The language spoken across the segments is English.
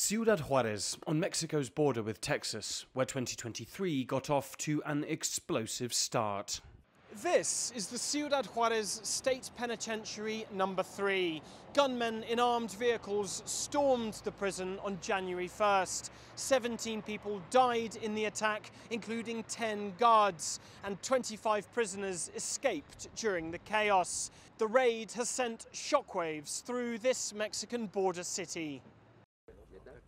Ciudad Juarez, on Mexico's border with Texas, where 2023 got off to an explosive start. This is the Ciudad Juarez State Penitentiary number three. Gunmen in armed vehicles stormed the prison on January 1st. 17 people died in the attack, including 10 guards, and 25 prisoners escaped during the chaos. The raid has sent shockwaves through this Mexican border city.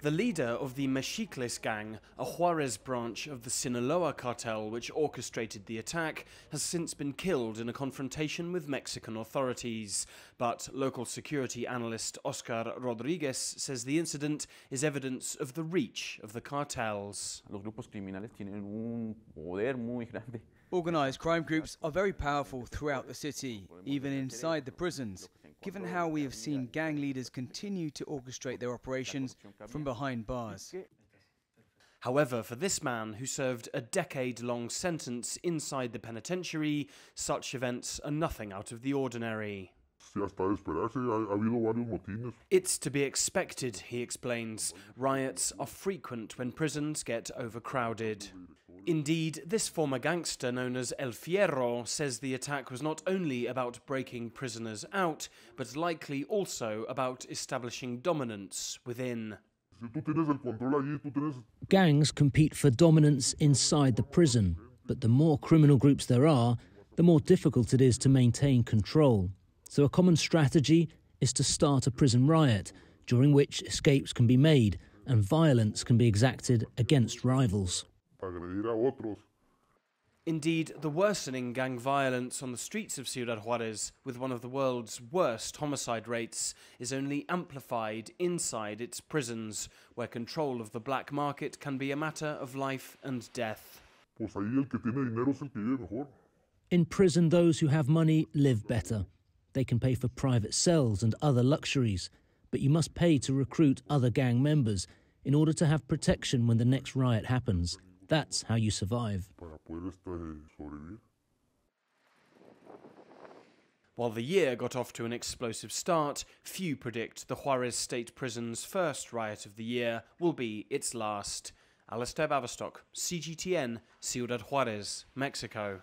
The leader of the Mexicles gang, a Juarez branch of the Sinaloa cartel which orchestrated the attack, has since been killed in a confrontation with Mexican authorities. But local security analyst Oscar Rodriguez says the incident is evidence of the reach of the cartels. Los grupos criminales tienen un poder muy grande. Organised crime groups are very powerful throughout the city, even inside the prisons given how we have seen gang leaders continue to orchestrate their operations from behind bars. However, for this man who served a decade long sentence inside the penitentiary, such events are nothing out of the ordinary. It's to be expected, he explains. Riots are frequent when prisons get overcrowded. Indeed, this former gangster known as El Fierro says the attack was not only about breaking prisoners out, but likely also about establishing dominance within. Gangs compete for dominance inside the prison, but the more criminal groups there are, the more difficult it is to maintain control. So, a common strategy is to start a prison riot, during which escapes can be made and violence can be exacted against rivals agredir a otros. Indeed, the worsening gang violence on the streets of Ciudad Juarez, with one of the world's worst homicide rates, is only amplified inside its prisons, where control of the black market can be a matter of life and death. In prison, those who have money live better. They can pay for private cells and other luxuries, but you must pay to recruit other gang members in order to have protection when the next riot happens. That's how you survive. While the year got off to an explosive start, few predict the Juarez State Prison's first riot of the year will be its last. Alasdair Baverstock, CGTN, Ciudad Juarez, Mexico.